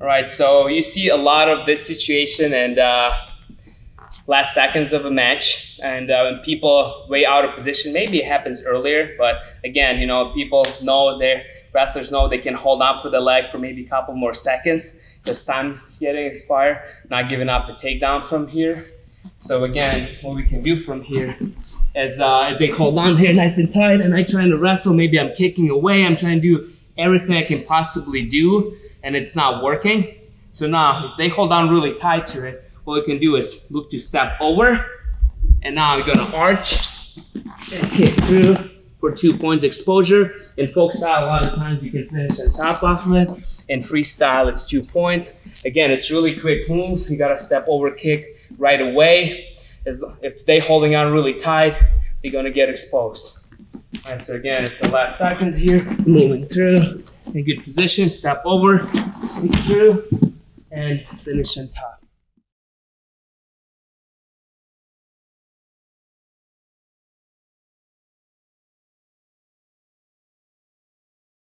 All right, so you see a lot of this situation and uh, last seconds of a match, and uh, when people way out of position, maybe it happens earlier, but again, you know, people know their wrestlers know they can hold on for the leg for maybe a couple more seconds. This time getting expired, not giving up a takedown from here. So again, what we can do from here is uh, if they hold on here nice and tight, and I trying to wrestle, maybe I'm kicking away, I'm trying to do everything I can possibly do and it's not working. So now if they hold on really tight to it, what we can do is look to step over and now we're gonna arch and kick through for two points exposure. In folk style, a lot of times you can finish on top of it. In freestyle, it's two points. Again, it's really quick moves. You gotta step over kick right away. As, if they holding on really tight, they're gonna get exposed. All right, so again, it's the last seconds here, moving through in good position, step over, through, and finish on top.